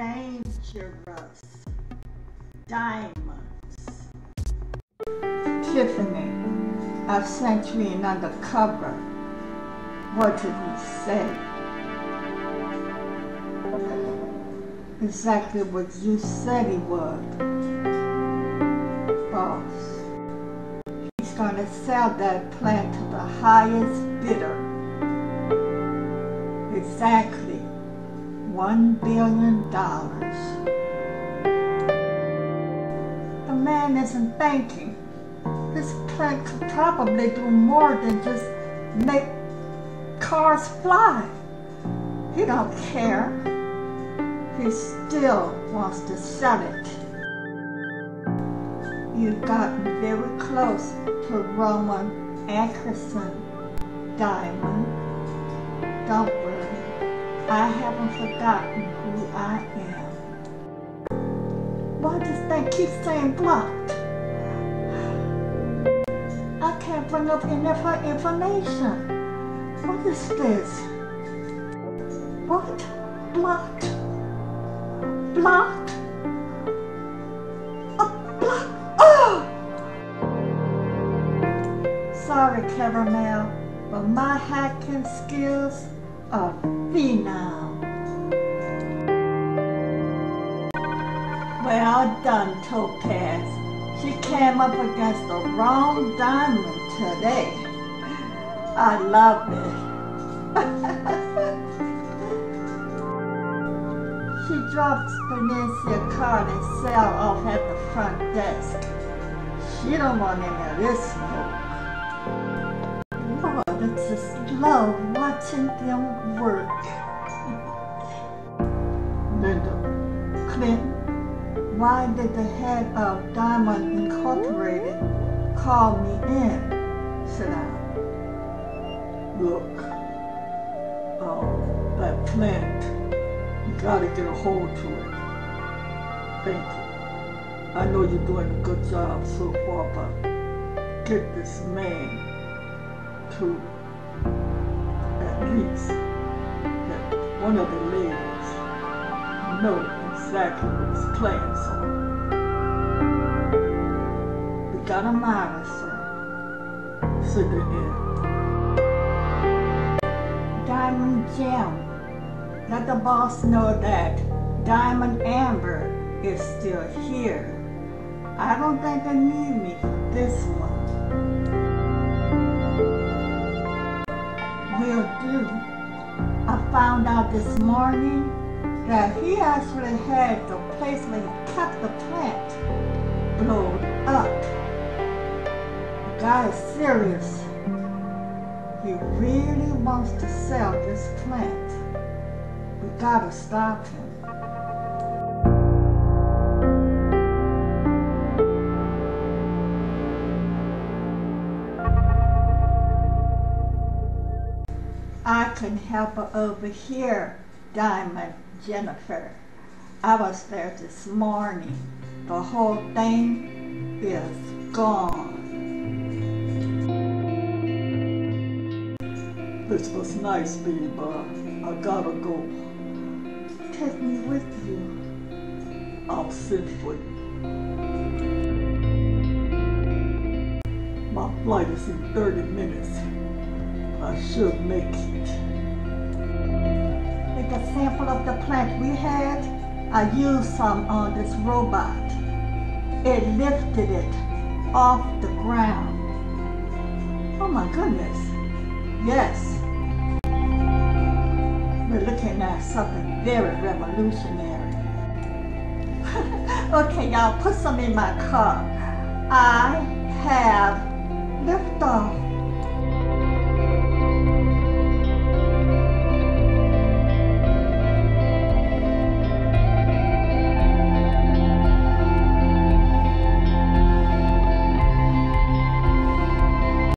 dangerous diamonds. Tiffany, I've sent you in undercover. What did he say? Exactly what you said he would. Boss. He's gonna sell that plant to the highest bidder. Exactly one billion dollars. The man isn't banking. This plant could probably do more than just make cars fly. He don't care. He still wants to sell it. You've gotten very close to Roman Atkinson Diamond. Don't. I haven't forgotten who I am. Why does that keep saying blocked? I can't bring up her information. What is this? What? Blocked? Blocked? Blocked? Oh! Sorry, Clever Mel, but my hacking skills are phenom. Well done, Topaz. She came up against the wrong diamond today. I love it. she drops Benicia card and sell off at the front desk. She don't want any of this smoke. Lord, it's just love watching them work. Linda, Clinton, why did the head of Diamond Incorporated call me in? Sit down. Look, uh, that plant, you gotta get a hold to it. Thank you. I know you're doing a good job so far, but get this man to least that one of the ladies know exactly what his plans are. We got a matter, sir. Sit there. Diamond Gem. Let the boss know that Diamond Amber is still here. I don't think they need me for this one. Found out this morning that he actually had the place where he kept the plant blown up. The guy is serious. He really wants to sell this plant. We gotta stop him. Can help her over here, Diamond Jennifer. I was there this morning. The whole thing is gone. This was nice, but I gotta go. Take me with you. I'll sit for you. My flight is in 30 minutes. I should make it. With the sample of the plant we had, I used some on this robot. It lifted it off the ground. Oh my goodness. Yes. We're looking at something very revolutionary. okay, y'all, put some in my car. I have liftoff.